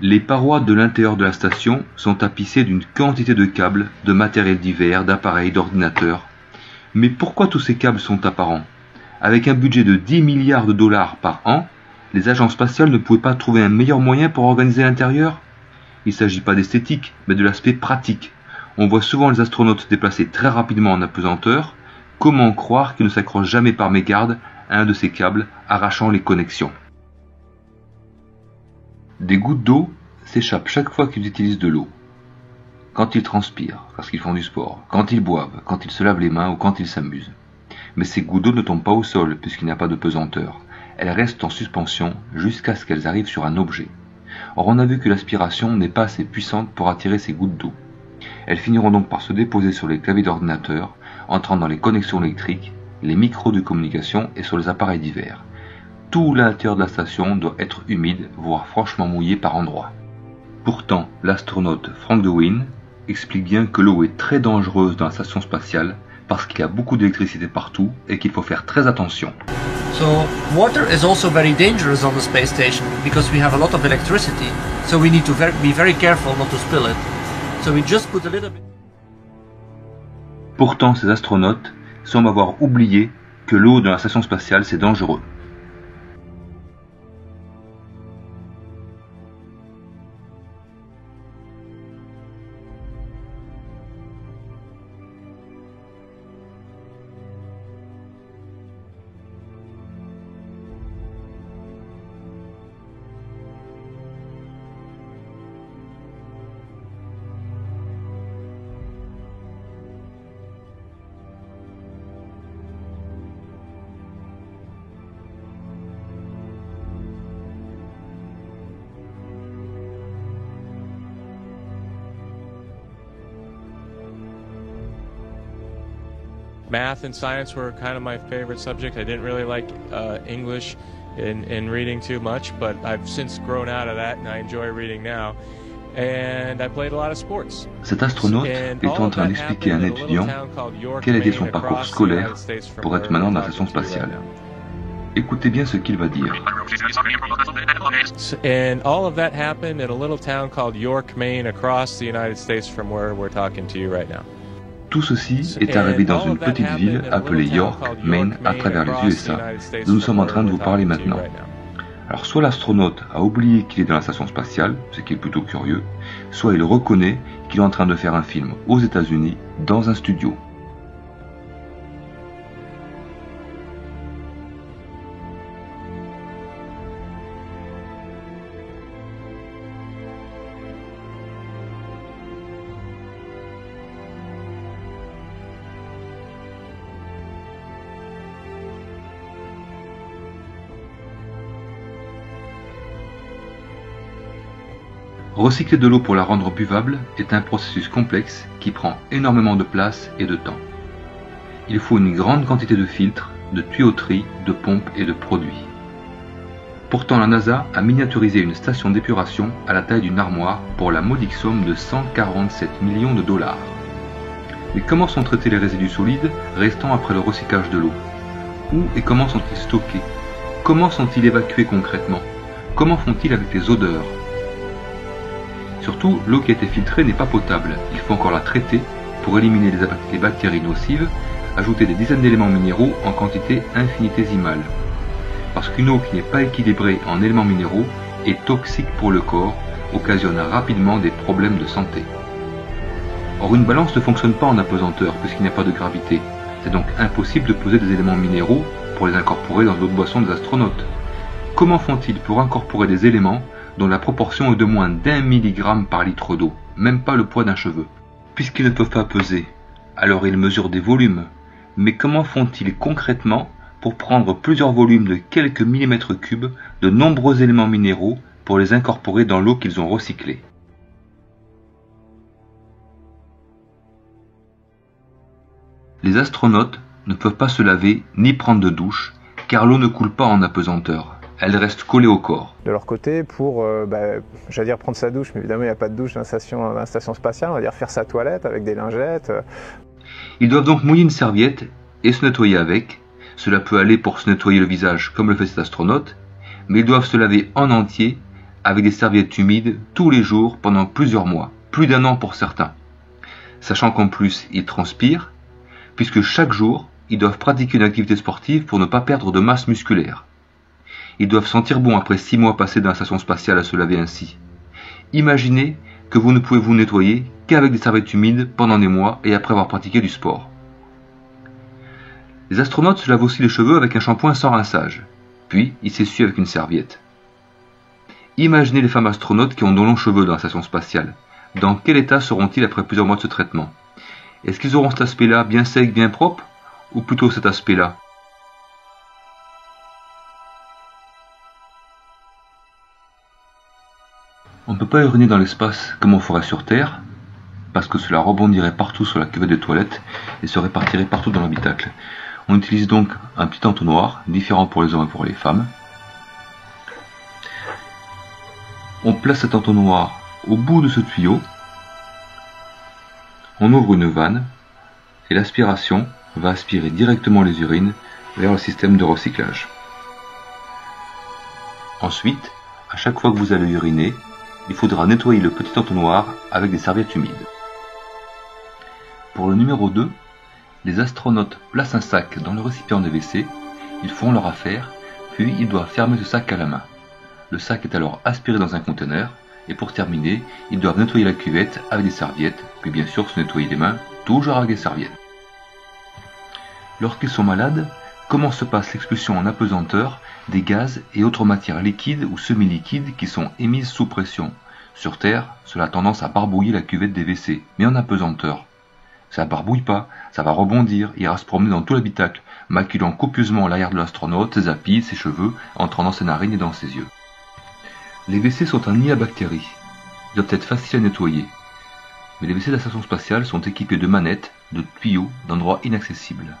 Les parois de l'intérieur de la station sont tapissées d'une quantité de câbles, de matériel divers, d'appareils, d'ordinateurs. Mais pourquoi tous ces câbles sont apparents? Avec un budget de 10 milliards de dollars par an, les agences spatiales ne pouvaient pas trouver un meilleur moyen pour organiser l'intérieur? Il ne s'agit pas d'esthétique, mais de l'aspect pratique. On voit souvent les astronautes déplacer très rapidement en apesanteur. Comment croire qu'ils ne s'accrochent jamais par mégarde à un de ces câbles, arrachant les connexions? Des gouttes d'eau s'échappent chaque fois qu'ils utilisent de l'eau. Quand ils transpirent, parce qu'ils font du sport, quand ils boivent, quand ils se lavent les mains ou quand ils s'amusent. Mais ces gouttes d'eau ne tombent pas au sol puisqu'il n'y a pas de pesanteur. Elles restent en suspension jusqu'à ce qu'elles arrivent sur un objet. Or on a vu que l'aspiration n'est pas assez puissante pour attirer ces gouttes d'eau. Elles finiront donc par se déposer sur les claviers d'ordinateur, entrant dans les connexions électriques, les micros de communication et sur les appareils divers. Tout l'intérieur de la station doit être humide, voire franchement mouillé par endroits. Pourtant, l'astronaute Frank DeWin explique bien que l'eau est très dangereuse dans la station spatiale parce qu'il y a beaucoup d'électricité partout et qu'il faut faire très attention. So water is also very dangerous on the space station because we have a lot of electricity. So we need to be very careful not to spill it. So we just put a little bit. Pourtant, ces astronautes semblent avoir oublié que l'eau dans la station spatiale c'est dangereux. Math and science were kind of my favorite subject. I didn't really like uh, English in, in reading too much, but I've since grown out of that and I enjoy reading now. And I played a lot of sports. Cet astronaute And est all en of train that d'expliquer à un happened in a little étudiant town called York, quel Maine, son parcours scolaire United States from pour être maintenant dans la station to you right spatiale. Écoutez bien ce qu'il va dire. And all of that happened in a little town called York, Maine, across the United States from where we're talking to you right now. Tout ceci est arrivé dans une petite ville appelée York, Maine, à travers les USA, dont nous sommes en train de vous parler maintenant. Alors soit l'astronaute a oublié qu'il est dans la station spatiale, ce qui est plutôt curieux, soit il reconnaît qu'il est en train de faire un film aux États-Unis dans un studio. Recycler de l'eau pour la rendre buvable est un processus complexe qui prend énormément de place et de temps. Il faut une grande quantité de filtres, de tuyauteries, de pompes et de produits. Pourtant, la NASA a miniaturisé une station d'épuration à la taille d'une armoire pour la modique somme de 147 millions de dollars. Mais comment sont traités les résidus solides restant après le recyclage de l'eau? Où et comment sont-ils stockés? Comment sont-ils évacués concrètement? Comment font-ils avec les odeurs? Surtout, l'eau qui a été filtrée n'est pas potable. Il faut encore la traiter pour éliminer les, bactéries nocives, ajouter des dizaines d'éléments minéraux en quantité infinitésimale. Parce qu'une eau qui n'est pas équilibrée en éléments minéraux est toxique pour le corps, occasionnant rapidement des problèmes de santé. Or, une balance ne fonctionne pas en apesanteur puisqu'il n'y a pas de gravité. C'est donc impossible de peser des éléments minéraux pour les incorporer dans l'eau de boisson des astronautes. Comment font-ils pour incorporer des éléments dont la proportion est de moins d'un milligramme par litre d'eau, même pas le poids d'un cheveu. Puisqu'ils ne peuvent pas peser, alors ils mesurent des volumes. Mais comment font-ils concrètement pour prendre plusieurs volumes de quelques millimètres cubes de nombreux éléments minéraux pour les incorporer dans l'eau qu'ils ont recyclée? Les astronautes ne peuvent pas se laver ni prendre de douche, car l'eau ne coule pas en apesanteur elle reste collée au corps. De leur côté, pour, euh, bah, j'allais dire prendre sa douche, mais évidemment il n'y a pas de douche dans la, station, dans la station spatiale, on va dire faire sa toilette avec des lingettes. euh. Ils doivent donc mouiller une serviette et se nettoyer avec. Cela peut aller pour se nettoyer le visage comme le fait cet astronaute, mais ils doivent se laver en entier avec des serviettes humides tous les jours pendant plusieurs mois, plus d'un an pour certains. Sachant qu'en plus ils transpirent, puisque chaque jour ils doivent pratiquer une activité sportive pour ne pas perdre de masse musculaire. Ils doivent sentir bon après six mois passés dans la station spatiale à se laver ainsi. Imaginez que vous ne pouvez vous nettoyer qu'avec des serviettes humides pendant des mois et après avoir pratiqué du sport. Les astronautes se lavent aussi les cheveux avec un shampoing sans rinçage, puis ils s'essuient avec une serviette. Imaginez les femmes astronautes qui ont de longs cheveux dans la station spatiale. Dans quel état seront-ils après plusieurs mois de ce traitement? Est-ce qu'ils auront cet aspect-là bien sec, bien propre? Ou plutôt cet aspect-là ne peut pas uriner dans l'espace comme on ferait sur Terre, parce que cela rebondirait partout sur la cuvette des toilettes et se répartirait partout dans l'habitacle. On utilise donc un petit entonnoir, différent pour les hommes et pour les femmes. On place cet entonnoir au bout de ce tuyau. On ouvre une vanne et l'aspiration va aspirer directement les urines vers le système de recyclage. Ensuite, à chaque fois que vous allez uriner, il faudra nettoyer le petit entonnoir avec des serviettes humides. Pour le numéro 2, les astronautes placent un sac dans le récipient de WC, ils font leur affaire, puis ils doivent fermer ce sac à la main. Le sac est alors aspiré dans un conteneur, et pour terminer, ils doivent nettoyer la cuvette avec des serviettes, puis bien sûr se nettoyer les mains, toujours avec des serviettes. Lorsqu'ils sont malades, comment se passe l'expulsion en apesanteur des gaz et autres matières liquides ou semi-liquides qui sont émises sous pression Sur Terre, cela a tendance à barbouiller la cuvette des WC, mais en apesanteur. Ça barbouille pas, ça va rebondir, ira se promener dans tout l'habitacle, maculant copieusement l'arrière de l'astronaute, ses appuis, ses cheveux, entrant dans ses narines et dans ses yeux. Les WC sont un nid à bactéries. Ils doivent être faciles à nettoyer. Mais les WC de la station spatiale sont équipés de manettes, de tuyaux, d'endroits inaccessibles.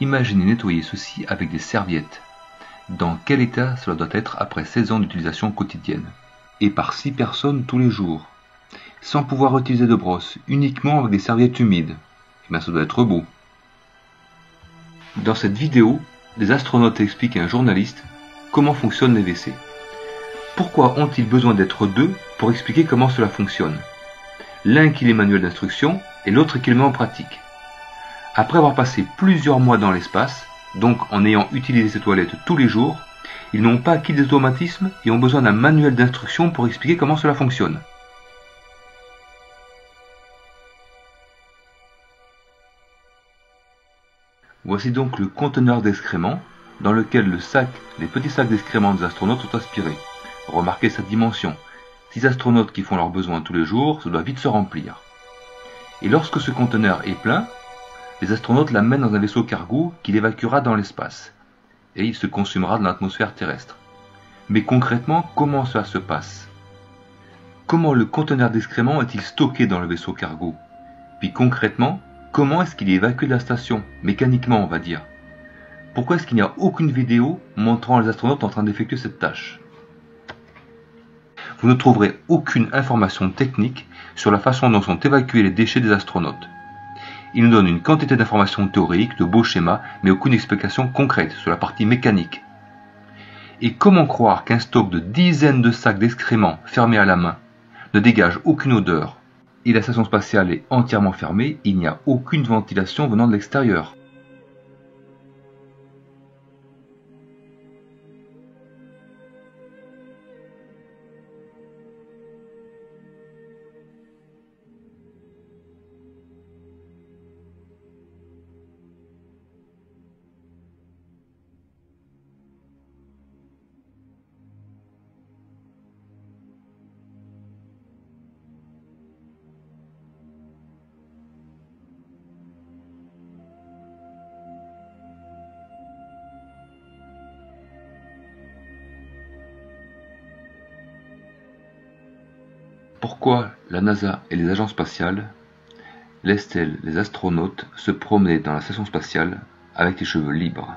Imaginez nettoyer ceci avec des serviettes. Dans quel état cela doit être après 16 ans d'utilisation quotidienne Et par 6 personnes tous les jours sans pouvoir utiliser de brosse, uniquement avec des serviettes humides. Eh bien, ça doit être beau. Dans cette vidéo, des astronautes expliquent à un journaliste comment fonctionnent les WC. Pourquoi ont-ils besoin d'être deux pour expliquer comment cela fonctionne? L'un qui les manuels d'instruction et l'autre qui les met en pratique. Après avoir passé plusieurs mois dans l'espace, donc en ayant utilisé ces toilettes tous les jours, ils n'ont pas acquis des automatismes et ont besoin d'un manuel d'instruction pour expliquer comment cela fonctionne. Voici donc le conteneur d'excréments dans lequel le sac, les petits sacs d'excréments des astronautes sont aspirés. Remarquez sa dimension. Six astronautes qui font leurs besoins tous les jours, ça doit vite se remplir. Et lorsque ce conteneur est plein, les astronautes l'amènent dans un vaisseau cargo qui l'évacuera dans l'espace. Et il se consumera dans l'atmosphère terrestre. Mais concrètement, comment cela se passe? Comment le conteneur d'excréments est-il stocké dans le vaisseau cargo? Puis concrètement, Comment est-ce qu'il est évacué de la station? Mécaniquement, on va dire. Pourquoi est-ce qu'il n'y a aucune vidéo montrant les astronautes en train d'effectuer cette tâche? Vous ne trouverez aucune information technique sur la façon dont sont évacués les déchets des astronautes. Il nous donne une quantité d'informations théoriques, de beaux schémas, mais aucune explication concrète sur la partie mécanique. Et comment croire qu'un stock de dizaines de sacs d'excréments fermés à la main ne dégage aucune odeur, et la station spatiale est entièrement fermée, il n'y a aucune ventilation venant de l'extérieur. Pourquoi la NASA et les agences spatiales laissent-elles les astronautes se promener dans la station spatiale avec les cheveux libres?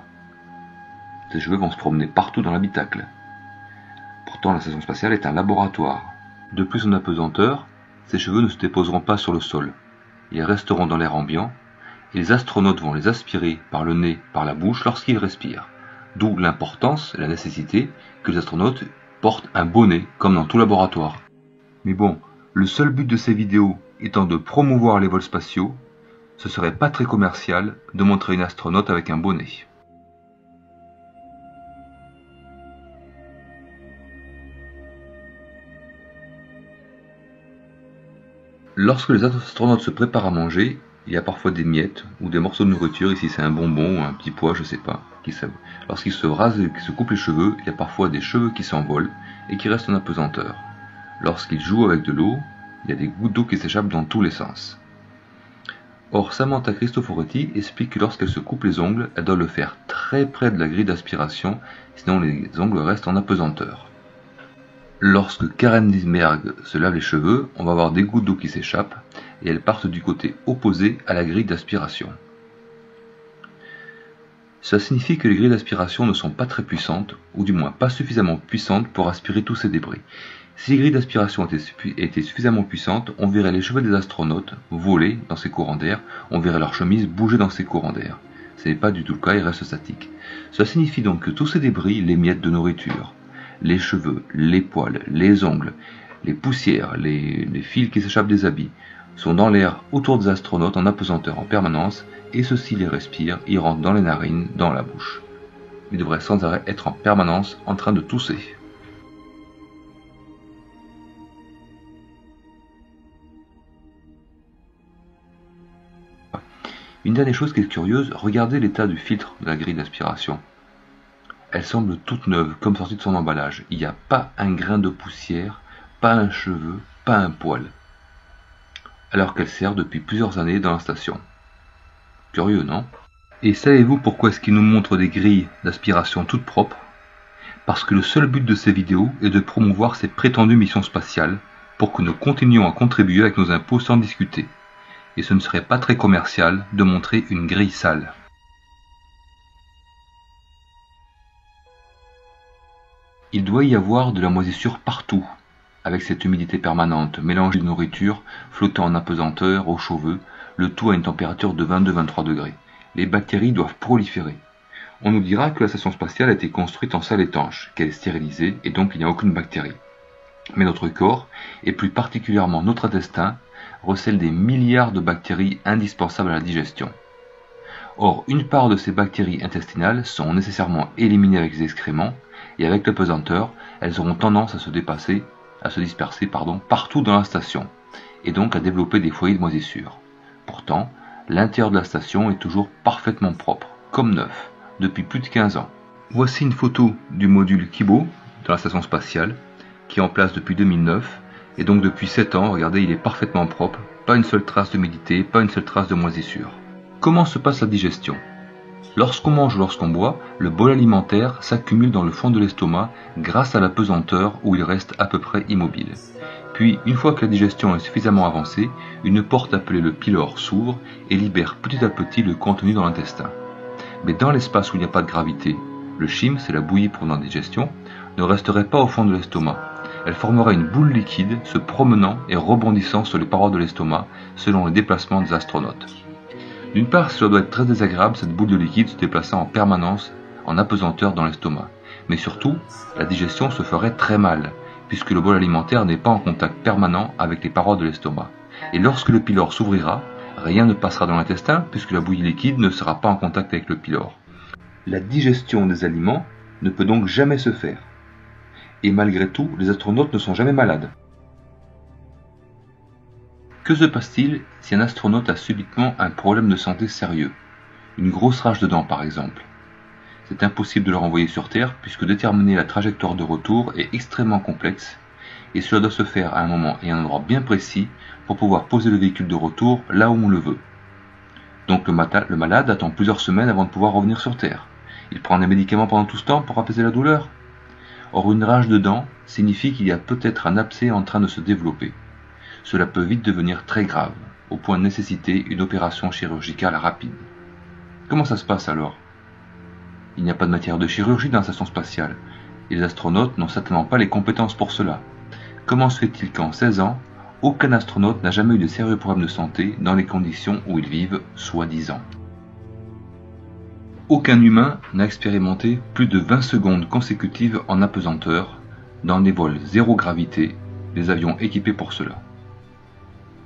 Ces cheveux vont se promener partout dans l'habitacle. Pourtant, la station spatiale est un laboratoire. De plus en apesanteur, ces cheveux ne se déposeront pas sur le sol. Ils resteront dans l'air ambiant et les astronautes vont les aspirer par le nez, par la bouche lorsqu'ils respirent. D'où l'importance et la nécessité que les astronautes portent un bonnet comme dans tout laboratoire. Mais bon, le seul but de ces vidéos étant de promouvoir les vols spatiaux, ce serait pas très commercial de montrer une astronaute avec un bonnet. Lorsque les astronautes se préparent à manger, il y a parfois des miettes ou des morceaux de nourriture, ici c'est un bonbon ou un petit pois, je sais pas. Lorsqu'ils se rasent et qu'ils se coupent les cheveux, il y a parfois des cheveux qui s'envolent et qui restent en apesanteur. Lorsqu'ils jouent avec de l'eau, il y a des gouttes d'eau qui s'échappent dans tous les sens. Or, Samantha Cristoforetti explique que lorsqu'elle se coupe les ongles, elle doit le faire très près de la grille d'aspiration, sinon les ongles restent en apesanteur. Lorsque Karen Dismerg se lave les cheveux, on va avoir des gouttes d'eau qui s'échappent et elles partent du côté opposé à la grille d'aspiration. Cela signifie que les grilles d'aspiration ne sont pas très puissantes, ou du moins pas suffisamment puissantes pour aspirer tous ces débris. Si les grilles d'aspiration étaient, suffisamment puissantes, on verrait les cheveux des astronautes voler dans ces courants d'air, on verrait leurs chemises bouger dans ces courants d'air. Ce n'est pas du tout le cas, ils restent statiques. Cela signifie donc que tous ces débris, les miettes de nourriture, les cheveux, les poils, les ongles, les poussières, les, fils qui s'échappent des habits, sont dans l'air autour des astronautes en apesanteur en permanence, et ceux-ci les respirent, ils rentrent dans les narines, dans la bouche. Ils devraient sans arrêt être en permanence en train de tousser. Une dernière chose qui est curieuse, regardez l'état du filtre de la grille d'aspiration. Elle semble toute neuve, comme sortie de son emballage. Il n'y a pas un grain de poussière, pas un cheveu, pas un poil. Alors qu'elle sert depuis plusieurs années dans la station. Curieux, non? Et savez-vous pourquoi est-ce qu'il nous montre des grilles d'aspiration toutes propres? Parce que le seul but de ces vidéos est de promouvoir ces prétendues missions spatiales pour que nous continuions à contribuer avec nos impôts sans discuter. Et ce ne serait pas très commercial de montrer une grille sale. Il doit y avoir de la moisissure partout, avec cette humidité permanente, mélangée de nourriture, flottant en apesanteur, aux cheveux, le tout à une température de 22-23 degrés. Les bactéries doivent proliférer. On nous dira que la station spatiale a été construite en salle étanche, qu'elle est stérilisée et donc il n'y a aucune bactérie. Mais notre corps, et plus particulièrement notre intestin, recèle des milliards de bactéries indispensables à la digestion. Or, une part de ces bactéries intestinales sont nécessairement éliminées avec les excréments, et avec pesanteur, elles auront tendance à se dépasser, à se disperser pardon, partout dans la station, et donc à développer des foyers de moisissure. Pourtant, l'intérieur de la station est toujours parfaitement propre, comme neuf, depuis plus de 15 ans. Voici une photo du module Kibo de la station spatiale, qui est en place depuis 2009, et donc depuis 7 ans, regardez, il est parfaitement propre, pas une seule trace d'humidité, pas une seule trace de moisissure. Comment se passe la digestion? Lorsqu'on mange ou lorsqu'on boit, le bol alimentaire s'accumule dans le fond de l'estomac grâce à la pesanteur où il reste à peu près immobile. Puis, une fois que la digestion est suffisamment avancée, une porte appelée le pylore s'ouvre et libère petit à petit le contenu dans l'intestin. Mais dans l'espace où il n'y a pas de gravité, le chyme, c'est la bouillie pour la digestion, ne resterait pas au fond de l'estomac. Elle formerait une boule liquide se promenant et rebondissant sur les parois de l'estomac selon le déplacement des astronautes. D'une part, cela doit être très désagréable cette boule de liquide se déplaçant en permanence en apesanteur dans l'estomac. Mais surtout, la digestion se ferait très mal, puisque le bol alimentaire n'est pas en contact permanent avec les parois de l'estomac. Et lorsque le pylore s'ouvrira, rien ne passera dans l'intestin, puisque la bouillie liquide ne sera pas en contact avec le pylore. La digestion des aliments ne peut donc jamais se faire. Et malgré tout, les astronautes ne sont jamais malades. Que se passe-t-il si un astronaute a subitement un problème de santé sérieux? Une grosse rage de dents par exemple. C'est impossible de le renvoyer sur Terre puisque déterminer la trajectoire de retour est extrêmement complexe et cela doit se faire à un moment et à un endroit bien précis pour pouvoir poser le véhicule de retour là où on le veut. Donc le, le malade attend plusieurs semaines avant de pouvoir revenir sur Terre. Il prend des médicaments pendant tout ce temps pour apaiser la douleur Or une rage de dents signifie qu'il y a peut-être un abcès en train de se développer cela peut vite devenir très grave, au point de nécessiter une opération chirurgicale rapide. Comment ça se passe alors? Il n'y a pas de matière de chirurgie dans la station spatiale, et les astronautes n'ont certainement pas les compétences pour cela. Comment se fait-il qu'en 16 ans, aucun astronaute n'a jamais eu de sérieux problèmes de santé dans les conditions où ils vivent, soi-disant? Aucun humain n'a expérimenté plus de 20 secondes consécutives en apesanteur, dans des vols zéro gravité, les avions équipés pour cela.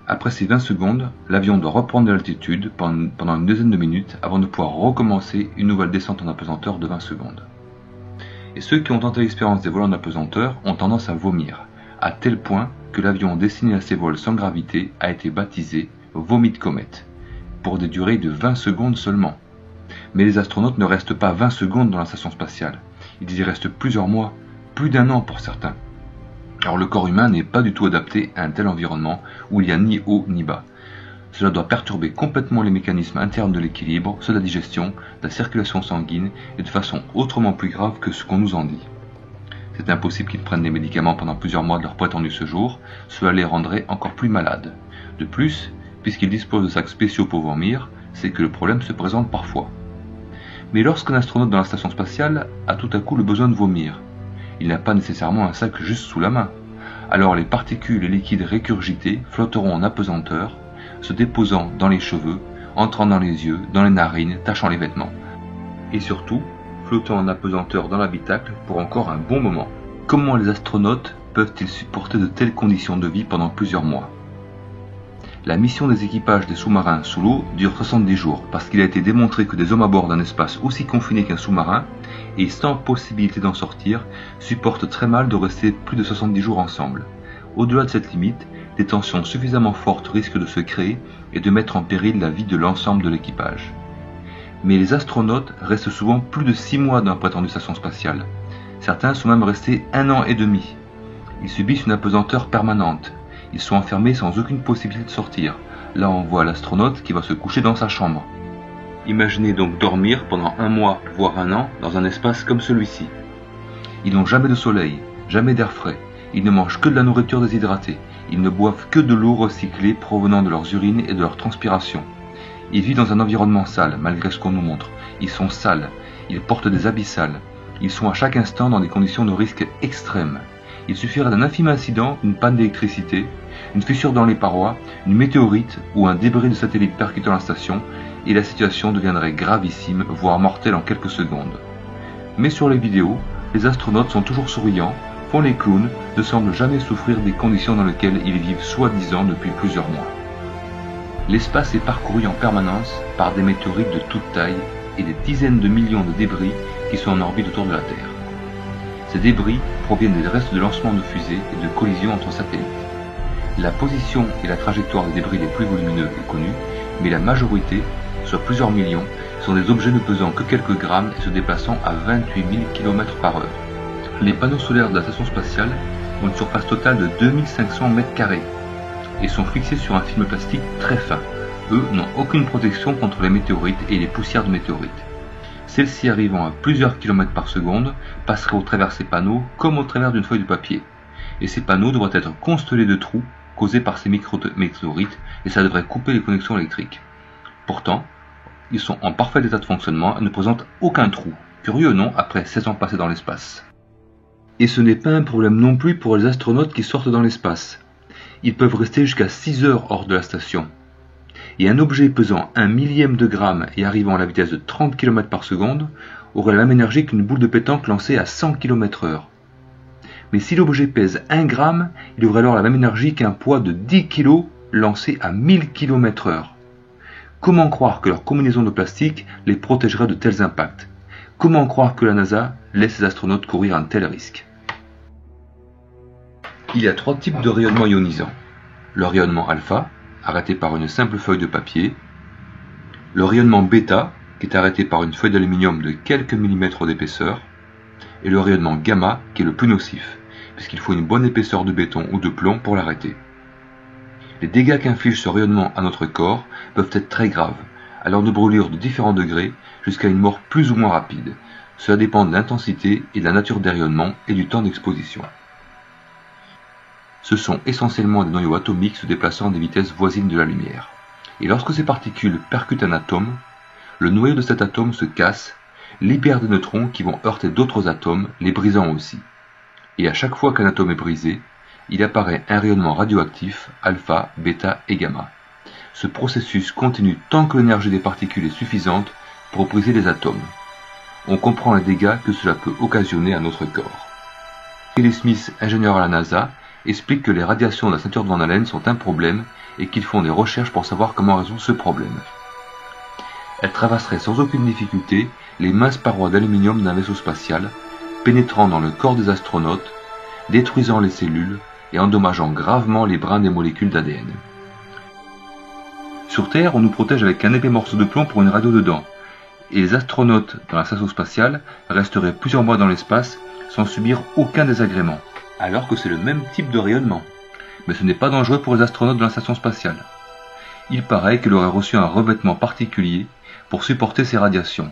Après ces 20 secondes, l'avion doit reprendre de l'altitude pendant une deuxième de minutes avant de pouvoir recommencer une nouvelle descente en apesanteur de 20 secondes. Et ceux qui ont tenté l'expérience des vols en apesanteur ont tendance à vomir, à tel point que l'avion destiné à ces vols sans gravité a été baptisé Vomit Comet, pour des durées de 20 secondes seulement. Mais les astronautes ne restent pas 20 secondes dans la station spatiale, ils y restent plusieurs mois, plus d'un an pour certains. Alors le corps humain n'est pas du tout adapté à un tel environnement où il n'y a ni haut ni bas. Cela doit perturber complètement les mécanismes internes de l'équilibre, ceux de la digestion, de la circulation sanguine, et de façon autrement plus grave que ce qu'on nous en dit. C'est impossible qu'ils prennent des médicaments pendant plusieurs mois de leur prétendu jour, cela les rendrait encore plus malades. De plus, puisqu'ils disposent de sacs spéciaux pour vomir, c'est que le problème se présente parfois. Mais lorsqu'un astronaute dans la station spatiale a tout à coup le besoin de vomir, il n'a pas nécessairement un sac juste sous la main. Alors les particules et liquides récurgités flotteront en apesanteur, se déposant dans les cheveux, entrant dans les yeux, dans les narines, tachant les vêtements. Et surtout, flottant en apesanteur dans l'habitacle pour encore un bon moment. Comment les astronautes peuvent-ils supporter de telles conditions de vie pendant plusieurs mois? La mission des équipages des sous-marins sous l'eau dure 70 jours parce qu'il a été démontré que des hommes à bord d'un espace aussi confiné qu'un sous-marin et sans possibilité d'en sortir, supportent très mal de rester plus de 70 jours ensemble. Au-delà de cette limite, des tensions suffisamment fortes risquent de se créer et de mettre en péril la vie de l'ensemble de l'équipage. Mais les astronautes restent souvent plus de 6 mois dans la prétendue station spatiale. Certains sont même restés un an et demi. Ils subissent une apesanteur permanente. Ils sont enfermés sans aucune possibilité de sortir. Là on voit l'astronaute qui va se coucher dans sa chambre. Imaginez donc dormir pendant un mois, voire un an, dans un espace comme celui-ci. Ils n'ont jamais de soleil, jamais d'air frais, ils ne mangent que de la nourriture déshydratée, ils ne boivent que de l'eau recyclée provenant de leurs urines et de leur transpiration. Ils vivent dans un environnement sale, malgré ce qu'on nous montre. Ils sont sales, ils portent des habits sales, ils sont à chaque instant dans des conditions de risque extrêmes. Il suffirait d'un infime incident, une panne d'électricité, une fissure dans les parois, une météorite ou un débris de satellite percutant la station et la situation deviendrait gravissime, voire mortelle en quelques secondes. Mais sur les vidéos, les astronautes sont toujours souriants, font les clowns, ne semblent jamais souffrir des conditions dans lesquelles ils vivent soi-disant depuis plusieurs mois. L'espace est parcouru en permanence par des météorites de toute taille et des dizaines de millions de débris qui sont en orbite autour de la Terre. Ces débris proviennent des restes de lancement de fusées et de collisions entre satellites. La position et la trajectoire des débris les plus volumineux est connue, mais la majorité soit plusieurs millions, sont des objets ne pesant que quelques grammes et se déplaçant à 28 000 km par heure. Les panneaux solaires de la station spatiale ont une surface totale de 2500 m2 et sont fixés sur un film plastique très fin. Eux n'ont aucune protection contre les météorites et les poussières de météorites. Celles-ci arrivant à plusieurs kilomètres par seconde passeraient au travers ces panneaux comme au travers d'une feuille de papier. Et ces panneaux devraient être constellés de trous causés par ces micro-météorites et ça devrait couper les connexions électriques. Pourtant, ils sont en parfait état de fonctionnement et ne présentent aucun trou. Curieux, non, après 16 ans passés dans l'espace. Et ce n'est pas un problème non plus pour les astronautes qui sortent dans l'espace. Ils peuvent rester jusqu'à 6 heures hors de la station. Et un objet pesant un millième de gramme et arrivant à la vitesse de 30 km par seconde aurait la même énergie qu'une boule de pétanque lancée à 100 km heure. Mais si l'objet pèse 1 gramme, il aurait alors la même énergie qu'un poids de 10 kg lancé à 1000 km heure. Comment croire que leur combinaison de plastique les protégerait de tels impacts? Comment croire que la NASA laisse ses astronautes courir un tel risque? Il y a trois types de rayonnement ionisant. Le rayonnement alpha, arrêté par une simple feuille de papier. Le rayonnement bêta, qui est arrêté par une feuille d'aluminium de quelques millimètres d'épaisseur. Et le rayonnement gamma, qui est le plus nocif, puisqu'il faut une bonne épaisseur de béton ou de plomb pour l'arrêter. Les dégâts qu'inflige ce rayonnement à notre corps peuvent être très graves, allant de brûlures de différents degrés jusqu'à une mort plus ou moins rapide. Cela dépend de l'intensité et de la nature des rayonnements et du temps d'exposition. Ce sont essentiellement des noyaux atomiques se déplaçant à des vitesses voisines de la lumière. Et lorsque ces particules percutent un atome, le noyau de cet atome se casse, libère des neutrons qui vont heurter d'autres atomes, les brisant aussi. Et à chaque fois qu'un atome est brisé, il apparaît un rayonnement radioactif alpha, bêta et gamma. Ce processus continue tant que l'énergie des particules est suffisante pour briser les atomes. On comprend les dégâts que cela peut occasionner à notre corps. Kelly Smith, ingénieur à la NASA, explique que les radiations de la ceinture de Van Allen sont un problème et qu'ils font des recherches pour savoir comment résoudre ce problème. Elle traverserait sans aucune difficulté les minces parois d'aluminium d'un vaisseau spatial, pénétrant dans le corps des astronautes, détruisant les cellules et endommageant gravement les brins des molécules d'ADN. Sur Terre, on nous protège avec un épais morceau de plomb pour une radio dedans, et les astronautes dans la station spatiale resteraient plusieurs mois dans l'espace sans subir aucun désagrément, alors que c'est le même type de rayonnement. Mais ce n'est pas dangereux pour les astronautes de la station spatiale. Il paraît qu'il aurait reçu un revêtement particulier pour supporter ces radiations.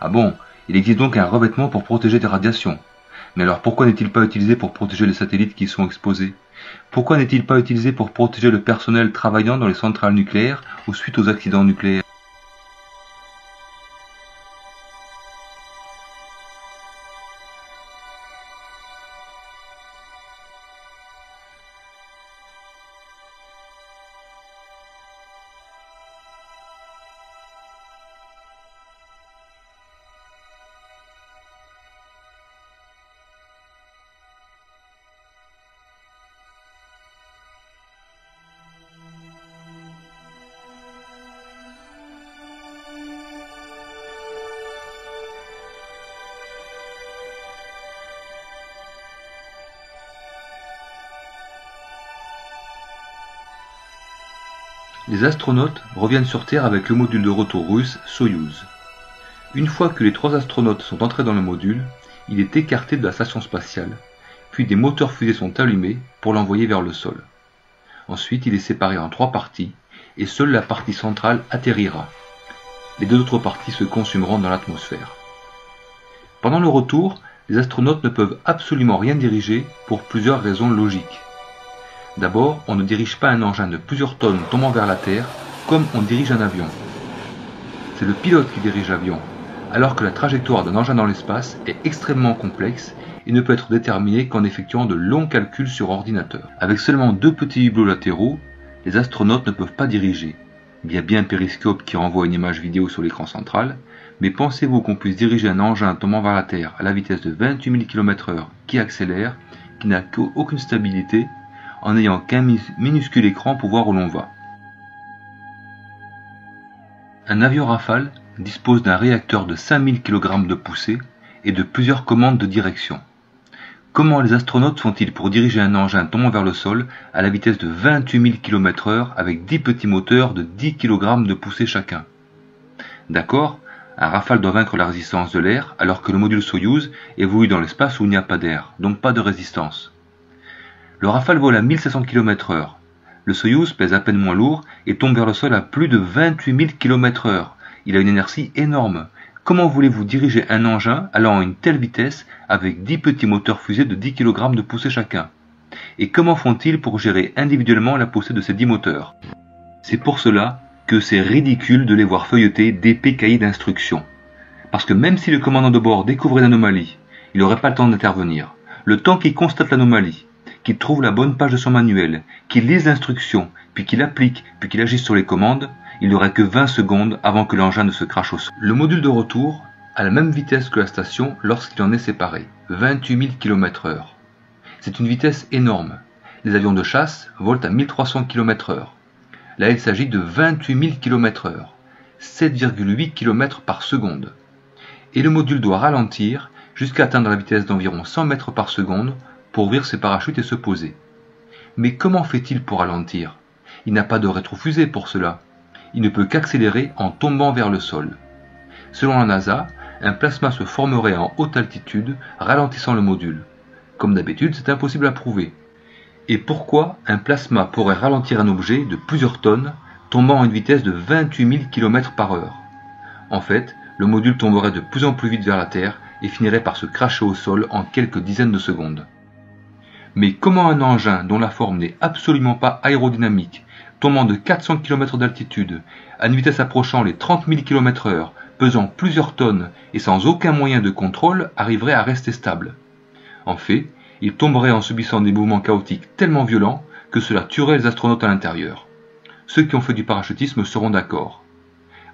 Ah bon, il existe donc un revêtement pour protéger des radiations. Mais alors pourquoi n'est-il pas utilisé pour protéger les satellites qui y sont exposés? Pourquoi n'est-il pas utilisé pour protéger le personnel travaillant dans les centrales nucléaires ou suite aux accidents nucléaires? Les astronautes reviennent sur Terre avec le module de retour russe Soyouz. Une fois que les trois astronautes sont entrés dans le module, il est écarté de la station spatiale, puis des moteurs fusées sont allumés pour l'envoyer vers le sol. Ensuite, il est séparé en trois parties, et seule la partie centrale atterrira. Les deux autres parties se consumeront dans l'atmosphère. Pendant le retour, les astronautes ne peuvent absolument rien diriger pour plusieurs raisons logiques. D'abord, on ne dirige pas un engin de plusieurs tonnes tombant vers la Terre comme on dirige un avion. C'est le pilote qui dirige l'avion, alors que la trajectoire d'un engin dans l'espace est extrêmement complexe et ne peut être déterminée qu'en effectuant de longs calculs sur ordinateur. Avec seulement deux petits hublots latéraux, les astronautes ne peuvent pas diriger. Il y a bien un périscope qui renvoie une image vidéo sur l'écran central, mais pensez-vous qu'on puisse diriger un engin tombant vers la Terre à la vitesse de 28 000 km/h qui accélère, qui n'a aucune stabilité en n'ayant qu'un minuscule écran pour voir où l'on va. Un avion Rafale dispose d'un réacteur de 5000 kg de poussée et de plusieurs commandes de direction. Comment les astronautes font-ils pour diriger un engin tombant vers le sol à la vitesse de 28 000 km/h avec 10 petits moteurs de 10 kg de poussée chacun? D'accord, un Rafale doit vaincre la résistance de l'air alors que le module Soyuz évolue dans l'espace où il n'y a pas d'air, donc pas de résistance. Le Rafale vole à 1700 km/h. Le Soyuz pèse à peine moins lourd et tombe vers le sol à plus de 28 000 km/h. Il a une inertie énorme. Comment voulez-vous diriger un engin allant à une telle vitesse avec 10 petits moteurs fusées de 10 kg de poussée chacun? Et comment font-ils pour gérer individuellement la poussée de ces 10 moteurs? C'est pour cela que c'est ridicule de les voir feuilleter d'épais cahiers d'instructions. Parce que même si le commandant de bord découvrait l'anomalie, il n'aurait pas le temps d'intervenir. Le temps qu'il constate l'anomalie, qu'il trouve la bonne page de son manuel, qu'il lise l'instruction, puis qu'il applique, puis qu'il agisse sur les commandes, il n'aurait que 20 secondes avant que l'engin ne se crache au sol. Le module de retour a la même vitesse que la station lorsqu'il en est séparé, 28 000 km/h. C'est une vitesse énorme. Les avions de chasse volent à 1300 km/h. Là, il s'agit de 28 000 km/h, 7,8 km par seconde. Et le module doit ralentir jusqu'à atteindre la vitesse d'environ 100 mètres par seconde pour ouvrir ses parachutes et se poser. Mais comment fait-il pour ralentir? Il n'a pas de rétrofusée pour cela. Il ne peut qu'accélérer en tombant vers le sol. Selon la NASA, un plasma se formerait en haute altitude, ralentissant le module. Comme d'habitude, c'est impossible à prouver. Et pourquoi un plasma pourrait ralentir un objet de plusieurs tonnes tombant à une vitesse de 28 000 km par heure? En fait, le module tomberait de plus en plus vite vers la Terre et finirait par se cracher au sol en quelques dizaines de secondes. Mais comment un engin dont la forme n'est absolument pas aérodynamique, tombant de 400 km d'altitude, à une vitesse approchant les 30 000 km/h, pesant plusieurs tonnes et sans aucun moyen de contrôle, arriverait à rester stable? En fait, il tomberait en subissant des mouvements chaotiques tellement violents que cela tuerait les astronautes à l'intérieur. Ceux qui ont fait du parachutisme seront d'accord.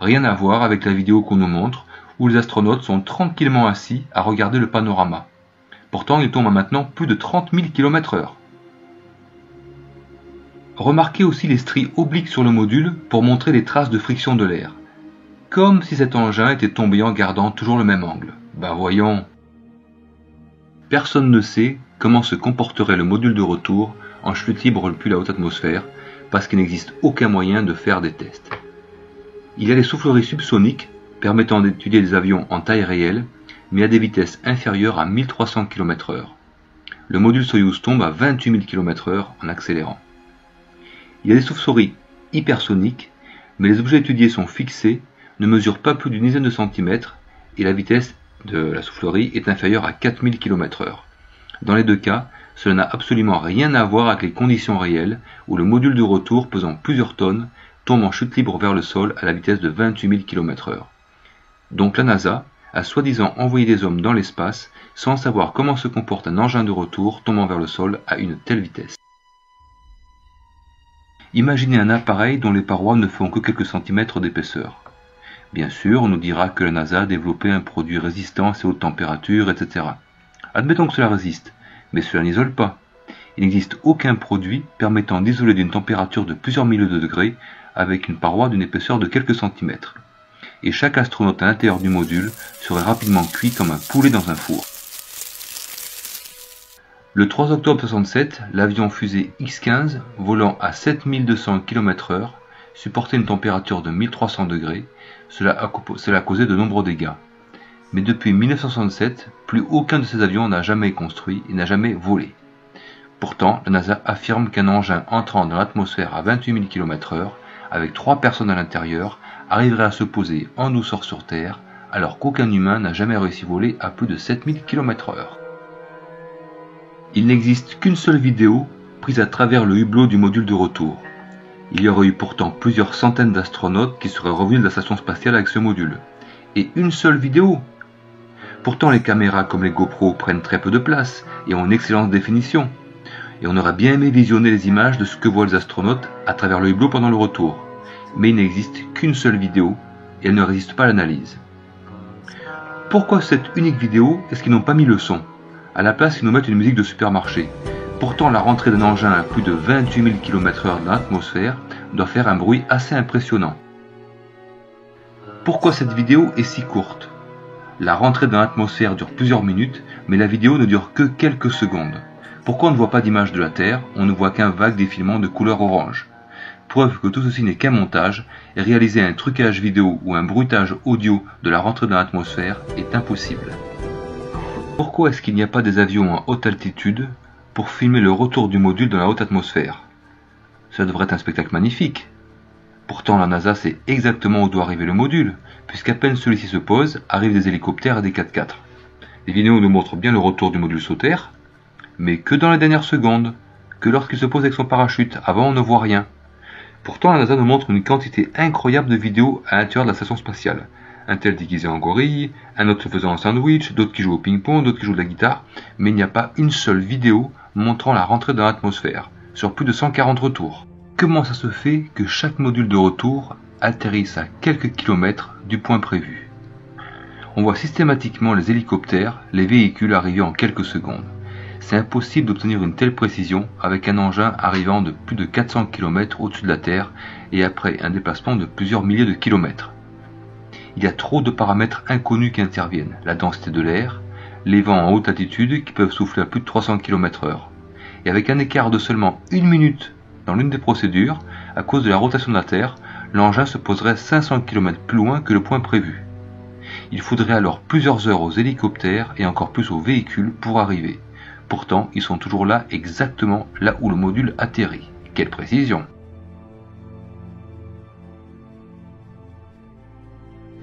Rien à voir avec la vidéo qu'on nous montre, où les astronautes sont tranquillement assis à regarder le panorama. Pourtant, il tombe à maintenant plus de 30 000 km heure. Remarquez aussi les stries obliques sur le module pour montrer les traces de friction de l'air. Comme si cet engin était tombé en gardant toujours le même angle. Ben voyons. Personne ne sait comment se comporterait le module de retour en chute libre depuis la haute atmosphère, parce qu'il n'existe aucun moyen de faire des tests. Il y a les souffleries subsoniques permettant d'étudier des avions en taille réelle, mais à des vitesses inférieures à 1300 km/h. Le module Soyuz tombe à 28 000 km/h en accélérant. Il y a des souffleries hypersoniques, mais les objets étudiés sont fixés, ne mesurent pas plus d'une dizaine de centimètres, et la vitesse de la soufflerie est inférieure à 4000 km/h. Dans les deux cas, cela n'a absolument rien à voir avec les conditions réelles où le module de retour pesant plusieurs tonnes tombe en chute libre vers le sol à la vitesse de 28 000 km/h. Donc la NASA a soi-disant envoyé des hommes dans l'espace sans savoir comment se comporte un engin de retour tombant vers le sol à une telle vitesse. Imaginez un appareil dont les parois ne font que quelques centimètres d'épaisseur. Bien sûr, on nous dira que la NASA a développé un produit résistant à ces hautes températures, etc. Admettons que cela résiste, mais cela n'isole pas. Il n'existe aucun produit permettant d'isoler d'une température de plusieurs milliers de degrés avec une paroi d'une épaisseur de quelques centimètres. Et chaque astronaute à l'intérieur du module serait rapidement cuit comme un poulet dans un four. Le 3 octobre 67, l'avion fusée X-15, volant à 7200 km/h, supportait une température de 1300 degrés. Cela a, cela causé de nombreux dégâts. Mais depuis 1967, plus aucun de ces avions n'a jamais construit et n'a jamais volé. Pourtant, la NASA affirme qu'un engin entrant dans l'atmosphère à 28 000 km/h, avec trois personnes à l'intérieur, arriverait à se poser en douceur sur Terre, alors qu'aucun humain n'a jamais réussi à voler à plus de 7000 km/h. Il n'existe qu'une seule vidéo prise à travers le hublot du module de retour. Il y aurait eu pourtant plusieurs centaines d'astronautes qui seraient revenus de la station spatiale avec ce module. Et une seule vidéo Pourtant les caméras comme les GoPro prennent très peu de place et ont une excellente définition. Et on aurait bien aimé visionner les images de ce que voient les astronautes à travers le hublot pendant le retour. Mais il n'existe qu'une seule vidéo et elle ne résiste pas à l'analyse. Pourquoi cette unique vidéo est-ce qu'ils n'ont pas mis le son? À la place, ils nous mettent une musique de supermarché. Pourtant, la rentrée d'un engin à plus de 28 000 km/h dans l'atmosphère doit faire un bruit assez impressionnant. Pourquoi cette vidéo est si courte? La rentrée dans l'atmosphère dure plusieurs minutes, mais la vidéo ne dure que quelques secondes. Pourquoi on ne voit pas d'image de la Terre? On ne voit qu'un vague défilement de couleur orange. Preuve que tout ceci n'est qu'un montage, et réaliser un trucage vidéo ou un bruitage audio de la rentrée dans l'atmosphère est impossible. Pourquoi est-ce qu'il n'y a pas des avions en haute altitude pour filmer le retour du module dans la haute atmosphère? Ça devrait être un spectacle magnifique. Pourtant, la NASA sait exactement où doit arriver le module, puisqu'à peine celui-ci se pose, arrivent des hélicoptères et des 4x4. Les vidéos nous montrent bien le retour du module sous terre, mais que dans les dernières secondes, que lorsqu'il se pose avec son parachute, avant on ne voit rien. Pourtant, la NASA nous montre une quantité incroyable de vidéos à l'intérieur de la station spatiale, un tel déguisé en gorille, un autre faisant un sandwich, d'autres qui jouent au ping-pong, d'autres qui jouent de la guitare, mais il n'y a pas une seule vidéo montrant la rentrée dans l'atmosphère, sur plus de 140 retours. Comment ça se fait que chaque module de retour atterrisse à quelques kilomètres du point prévu? On voit systématiquement les hélicoptères, les véhicules arriver en quelques secondes. C'est impossible d'obtenir une telle précision avec un engin arrivant de plus de 400 km au-dessus de la Terre et après un déplacement de plusieurs milliers de kilomètres il y a trop de paramètres inconnus qui interviennent. La densité de l'air, les vents en haute altitude qui peuvent souffler à plus de 300 km h Et avec un écart de seulement une minute dans l'une des procédures, à cause de la rotation de la Terre, l'engin se poserait 500 km plus loin que le point prévu. Il faudrait alors plusieurs heures aux hélicoptères et encore plus aux véhicules pour arriver. Pourtant, ils sont toujours là exactement là où le module atterrit. Quelle précision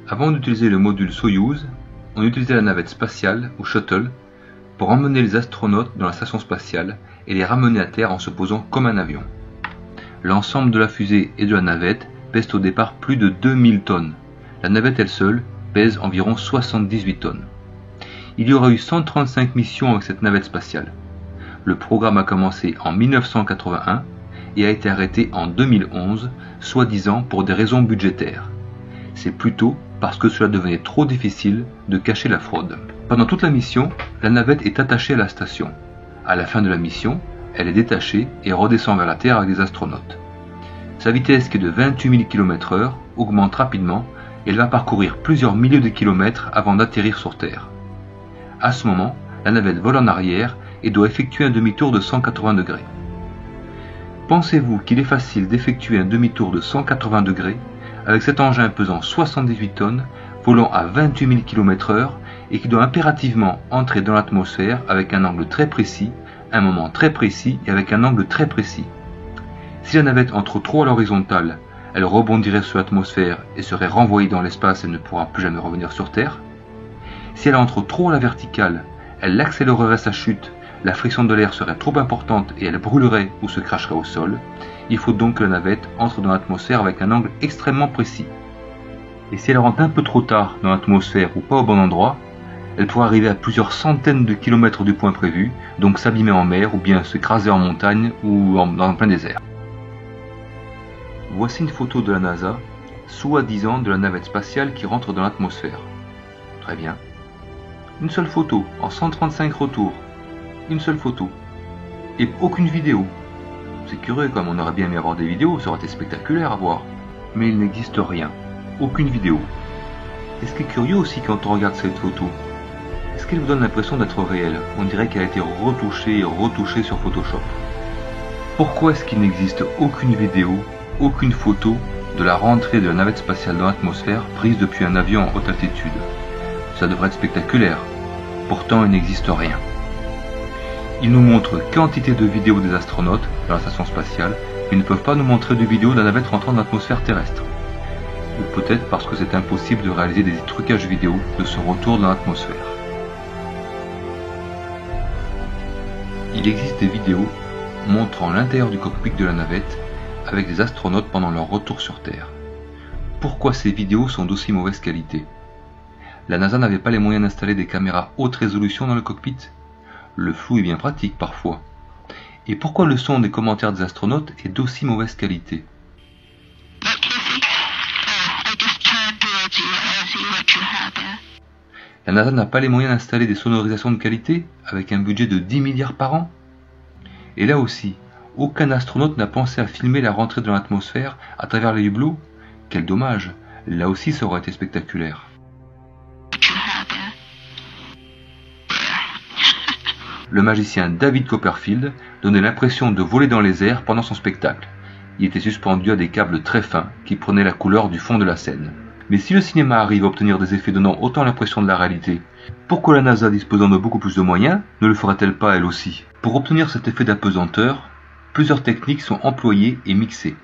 Avant d'utiliser le module Soyuz, on utilisait la navette spatiale, ou shuttle, pour emmener les astronautes dans la station spatiale et les ramener à Terre en se posant comme un avion. L'ensemble de la fusée et de la navette pèse au départ plus de 2000 tonnes. La navette elle seule pèse environ 78 tonnes. Il y aura eu 135 missions avec cette navette spatiale. Le programme a commencé en 1981 et a été arrêté en 2011, soi-disant pour des raisons budgétaires. C'est plutôt parce que cela devenait trop difficile de cacher la fraude. Pendant toute la mission, la navette est attachée à la station. À la fin de la mission, elle est détachée et redescend vers la Terre avec des astronautes. Sa vitesse qui est de 28 000 km/h augmente rapidement et elle va parcourir plusieurs milliers de kilomètres avant d'atterrir sur Terre. À ce moment, la navette vole en arrière et doit effectuer un demi-tour de 180 degrés. Pensez-vous qu'il est facile d'effectuer un demi-tour de 180 degrés avec cet engin pesant 78 tonnes, volant à 28 000 km/h et qui doit impérativement entrer dans l'atmosphère avec un angle très précis, un moment très précis et avec un angle très précis? Si la navette entre trop à l'horizontale, elle rebondirait sur l'atmosphère et serait renvoyée dans l'espace et ne pourra plus jamais revenir sur Terre. Si elle entre trop à la verticale, elle accélérerait sa chute la friction de l'air serait trop importante et elle brûlerait ou se cracherait au sol. Il faut donc que la navette entre dans l'atmosphère avec un angle extrêmement précis. Et si elle rentre un peu trop tard dans l'atmosphère ou pas au bon endroit, elle pourrait arriver à plusieurs centaines de kilomètres du point prévu, donc s'abîmer en mer ou bien s'écraser en montagne ou dans plein désert. Voici une photo de la NASA, soi-disant de la navette spatiale qui rentre dans l'atmosphère. Très bien. Une seule photo, en 135 retours, une seule photo. Et aucune vidéo. C'est curieux comme on aurait bien aimé avoir des vidéos, ça aurait été spectaculaire à voir. Mais il n'existe rien. Aucune vidéo. Et ce qui est curieux aussi quand on regarde cette photo, est-ce qu'elle vous donne l'impression d'être réelle? On dirait qu'elle a été retouchée et retouchée sur Photoshop. Pourquoi est-ce qu'il n'existe aucune vidéo, aucune photo de la rentrée de la navette spatiale dans l'atmosphère prise depuis un avion en haute altitude? Ça devrait être spectaculaire. Pourtant, il n'existe rien. Ils nous montrent quantité de vidéos des astronautes dans la station spatiale, mais ne peuvent pas nous montrer de vidéos de la navette rentrant dans l'atmosphère terrestre. Ou peut-être parce que c'est impossible de réaliser des trucages vidéo de ce retour dans l'atmosphère. Il existe des vidéos montrant l'intérieur du cockpit de la navette avec des astronautes pendant leur retour sur Terre. Pourquoi ces vidéos sont d'aussi mauvaise qualité? La NASA n'avait pas les moyens d'installer des caméras haute résolution dans le cockpit le flou est bien pratique parfois. Et pourquoi le son des commentaires des astronautes est d'aussi mauvaise qualité La NASA n'a pas les moyens d'installer des sonorisations de qualité avec un budget de 10 milliards par an Et là aussi, aucun astronaute n'a pensé à filmer la rentrée de l'atmosphère à travers les hublots Quel dommage Là aussi ça aurait été spectaculaire. Le magicien David Copperfield donnait l'impression de voler dans les airs pendant son spectacle. Il était suspendu à des câbles très fins qui prenaient la couleur du fond de la scène. Mais si le cinéma arrive à obtenir des effets donnant autant l'impression de la réalité, pourquoi la NASA disposant de beaucoup plus de moyens ne le ferait-elle pas elle aussi? Pour obtenir cet effet d'apesanteur, plusieurs techniques sont employées et mixées.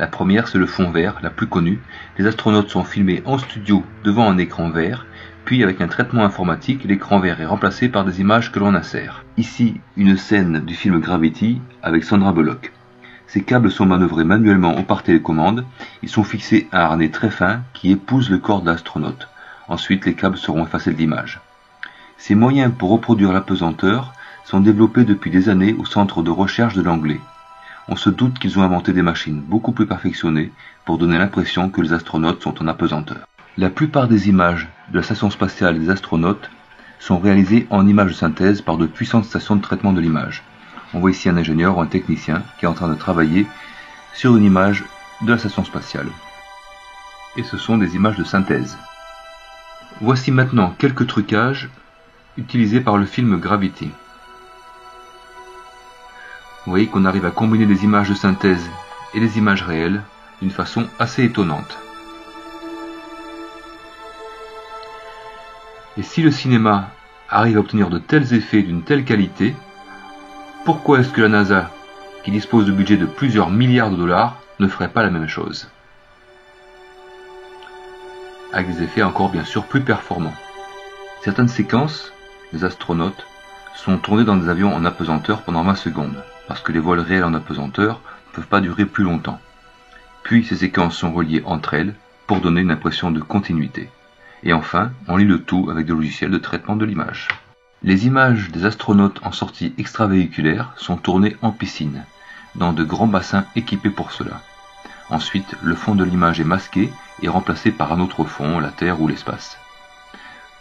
La première, c'est le fond vert, la plus connue. Les astronautes sont filmés en studio devant un écran vert puis avec un traitement informatique, l'écran vert est remplacé par des images que l'on insère. Ici, une scène du film Gravity avec Sandra Bullock. Ces câbles sont manœuvrés manuellement ou par télécommande. Ils sont fixés à un harnais très fin qui épouse le corps de l'astronaute. Ensuite, les câbles seront effacés de l'image. Ces moyens pour reproduire l'apesanteur sont développés depuis des années au centre de recherche de l'anglais. On se doute qu'ils ont inventé des machines beaucoup plus perfectionnées pour donner l'impression que les astronautes sont en apesanteur. La plupart des images de la station spatiale des astronautes sont réalisées en images de synthèse par de puissantes stations de traitement de l'image. On voit ici un ingénieur ou un technicien qui est en train de travailler sur une image de la station spatiale. Et ce sont des images de synthèse. Voici maintenant quelques trucages utilisés par le film Gravity. Vous voyez qu'on arrive à combiner des images de synthèse et des images réelles d'une façon assez étonnante. Et si le cinéma arrive à obtenir de tels effets d'une telle qualité, pourquoi est-ce que la NASA, qui dispose de budget de plusieurs milliards de dollars, ne ferait pas la même chose? Avec des effets encore bien sûr plus performants. Certaines séquences, les astronautes, sont tournées dans des avions en apesanteur pendant 20 secondes, parce que les vols réels en apesanteur ne peuvent pas durer plus longtemps. Puis ces séquences sont reliées entre elles pour donner une impression de continuité. Et enfin, on lit le tout avec des logiciels de traitement de l'image. Les images des astronautes en sortie extravéhiculaire sont tournées en piscine, dans de grands bassins équipés pour cela. Ensuite, le fond de l'image est masqué et remplacé par un autre fond, la Terre ou l'espace.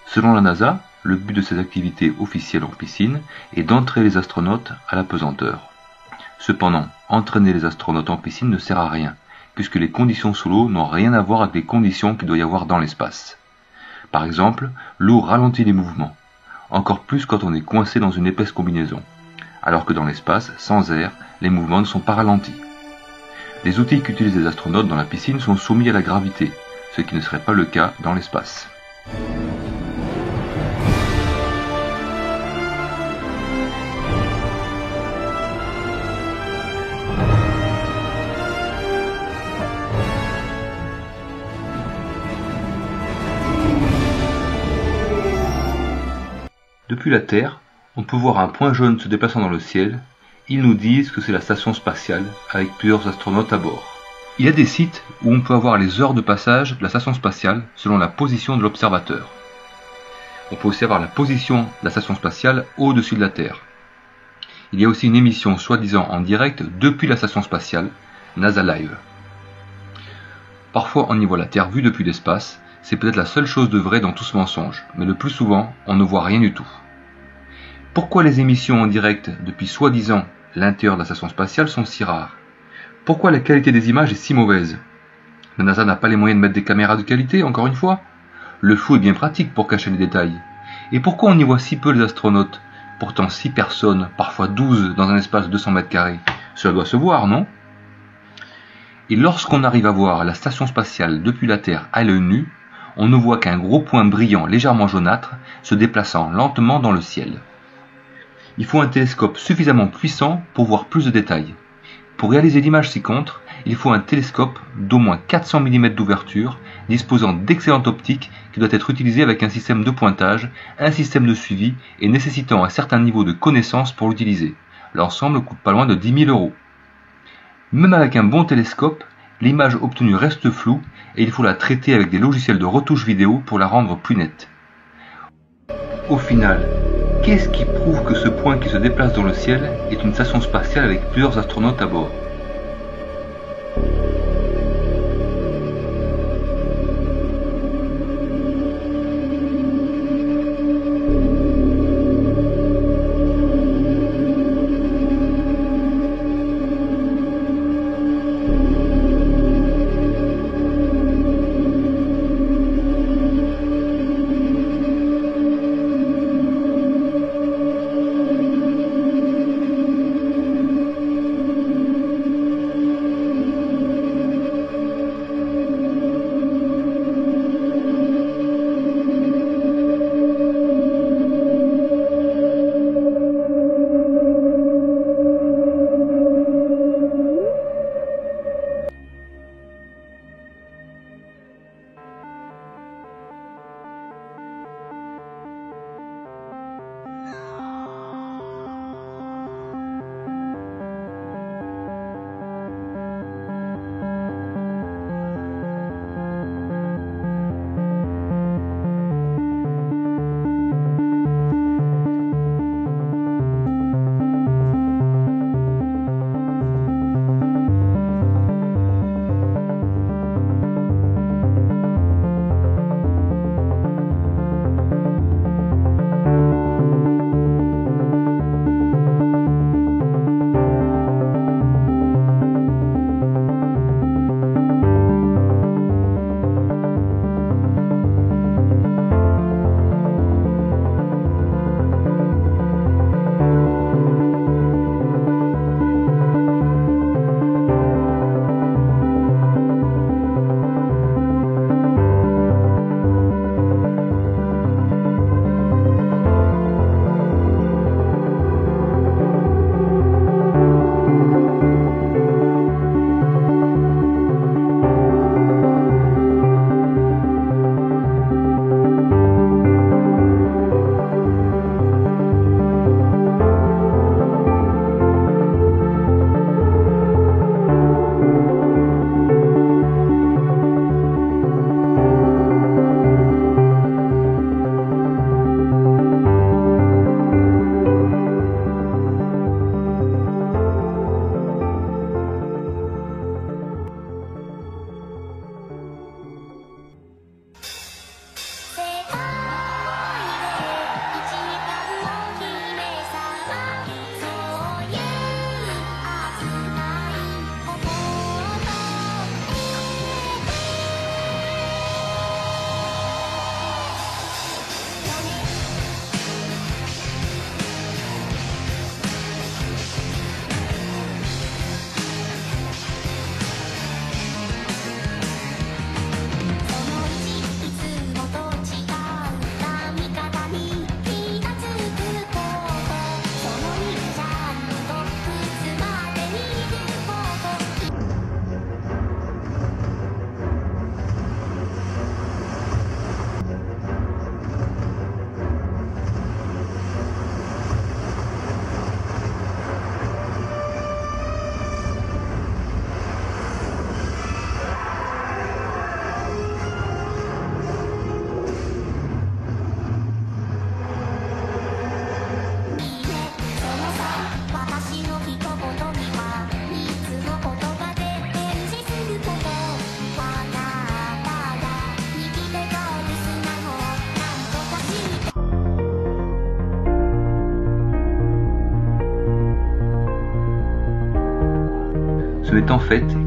Selon la NASA, le but de ces activités officielles en piscine est d'entrer les astronautes à la pesanteur. Cependant, entraîner les astronautes en piscine ne sert à rien, puisque les conditions sous l'eau n'ont rien à voir avec les conditions qu'il doit y avoir dans l'espace. Par exemple, l'eau ralentit les mouvements, encore plus quand on est coincé dans une épaisse combinaison, alors que dans l'espace, sans air, les mouvements ne sont pas ralentis. Les outils qu'utilisent les astronautes dans la piscine sont soumis à la gravité, ce qui ne serait pas le cas dans l'espace. Depuis la Terre, on peut voir un point jaune se déplaçant dans le ciel. Ils nous disent que c'est la station spatiale, avec plusieurs astronautes à bord. Il y a des sites où on peut avoir les heures de passage de la station spatiale selon la position de l'observateur. On peut aussi avoir la position de la station spatiale au-dessus de la Terre. Il y a aussi une émission soi-disant en direct depuis la station spatiale, NASA Live. Parfois on y voit la Terre vue depuis l'espace, c'est peut-être la seule chose de vrai dans tout ce mensonge, mais le plus souvent, on ne voit rien du tout. Pourquoi les émissions en direct depuis soi-disant l'intérieur de la station spatiale sont si rares? Pourquoi la qualité des images est si mauvaise? La NASA n'a pas les moyens de mettre des caméras de qualité, encore une fois Le flou est bien pratique pour cacher les détails. Et pourquoi on y voit si peu les astronautes? Pourtant 6 personnes, parfois 12 dans un espace de 200 mètres carrés. Cela doit se voir, non? Et lorsqu'on arrive à voir la station spatiale depuis la Terre à l'œil nu, on ne voit qu'un gros point brillant légèrement jaunâtre se déplaçant lentement dans le ciel. Il faut un télescope suffisamment puissant pour voir plus de détails. Pour réaliser l'image ci-contre, il faut un télescope d'au moins 400 mm d'ouverture, disposant d'excellentes optiques qui doit être utilisé avec un système de pointage, un système de suivi et nécessitant un certain niveau de connaissance pour l'utiliser. L'ensemble coûte pas loin de 10 000 euros. Même avec un bon télescope, l'image obtenue reste floue et il faut la traiter avec des logiciels de retouche vidéo pour la rendre plus nette. Au final, qu'est-ce qui prouve que ce point qui se déplace dans le ciel est une station spatiale avec plusieurs astronautes à bord?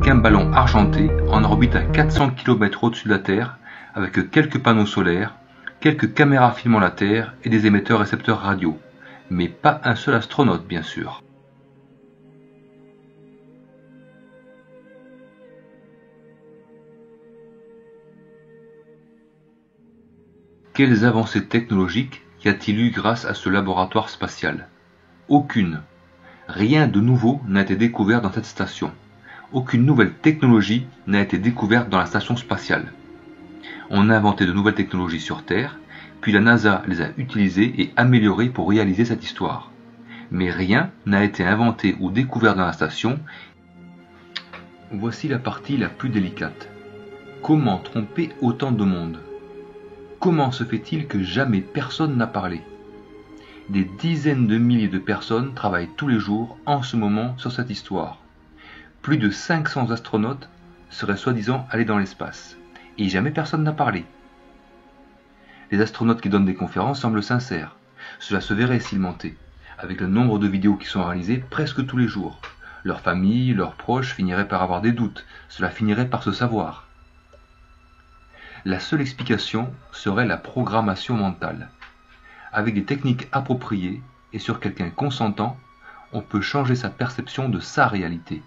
Qu'un ballon argenté en orbite à 400 km au-dessus de la Terre, avec quelques panneaux solaires, quelques caméras filmant la Terre et des émetteurs récepteurs radio. Mais pas un seul astronaute, bien sûr. Quelles avancées technologiques y a-t-il eu grâce à ce laboratoire spatial? Aucune. Rien de nouveau n'a été découvert dans cette station. Aucune nouvelle technologie n'a été découverte dans la station spatiale. On a inventé de nouvelles technologies sur Terre, puis la NASA les a utilisées et améliorées pour réaliser cette histoire. Mais rien n'a été inventé ou découvert dans la station. Voici la partie la plus délicate. Comment tromper autant de monde? Comment se fait-il que jamais personne n'a parlé? Des dizaines de milliers de personnes travaillent tous les jours en ce moment sur cette histoire. Plus de 500 astronautes seraient soi-disant allés dans l'espace. Et jamais personne n'a parlé. Les astronautes qui donnent des conférences semblent sincères. Cela se verrait s'ils mentaient, avec le nombre de vidéos qui sont réalisées presque tous les jours. Leurs familles, leurs proches finiraient par avoir des doutes, cela finirait par se savoir. La seule explication serait la programmation mentale. Avec des techniques appropriées et sur quelqu'un consentant, on peut changer sa perception de sa réalité.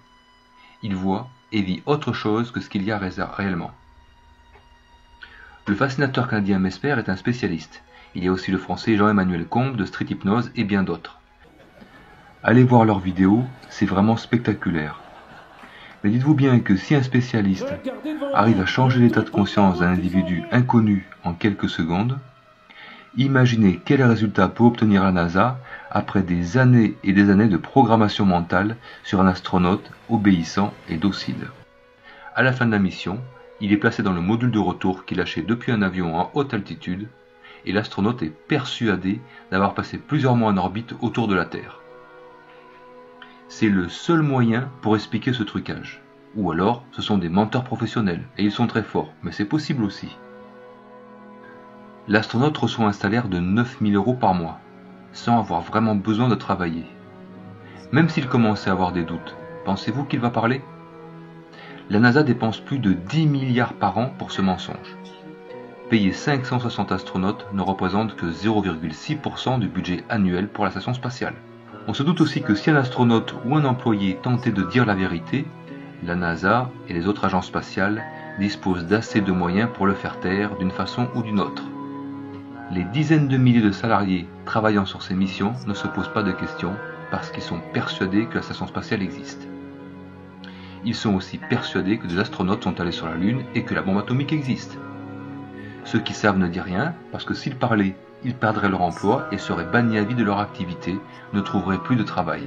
Il voit et vit autre chose que ce qu'il y a réellement. Le fascinateur canadien Mesper est un spécialiste. Il y a aussi le français Jean-Emmanuel Combe de Street Hypnose et bien d'autres. Allez voir leurs vidéos, c'est vraiment spectaculaire. Mais dites-vous bien que si un spécialiste arrive à changer l'état de conscience d'un individu inconnu en quelques secondes, Imaginez quel résultat peut obtenir la NASA après des années et des années de programmation mentale sur un astronaute obéissant et docile. À la fin de la mission, il est placé dans le module de retour qu'il lâché depuis un avion en haute altitude et l'astronaute est persuadé d'avoir passé plusieurs mois en orbite autour de la Terre. C'est le seul moyen pour expliquer ce trucage. Ou alors, ce sont des menteurs professionnels, et ils sont très forts, mais c'est possible aussi l'astronaute reçoit un salaire de 9000 euros par mois, sans avoir vraiment besoin de travailler. Même s'il commençait à avoir des doutes, pensez-vous qu'il va parler? La NASA dépense plus de 10 milliards par an pour ce mensonge. Payer 560 astronautes ne représente que 0,6% du budget annuel pour la station spatiale. On se doute aussi que si un astronaute ou un employé tentait de dire la vérité, la NASA et les autres agences spatiales disposent d'assez de moyens pour le faire taire d'une façon ou d'une autre. Les dizaines de milliers de salariés travaillant sur ces missions ne se posent pas de questions parce qu'ils sont persuadés que la station spatiale existe. Ils sont aussi persuadés que des astronautes sont allés sur la Lune et que la bombe atomique existe. Ceux qui savent ne disent rien parce que s'ils parlaient, ils perdraient leur emploi et seraient bannis à vie de leur activité, ne trouveraient plus de travail.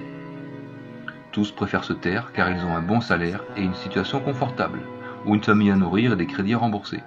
Tous préfèrent se taire car ils ont un bon salaire et une situation confortable, ou une famille à nourrir et des crédits à rembourser.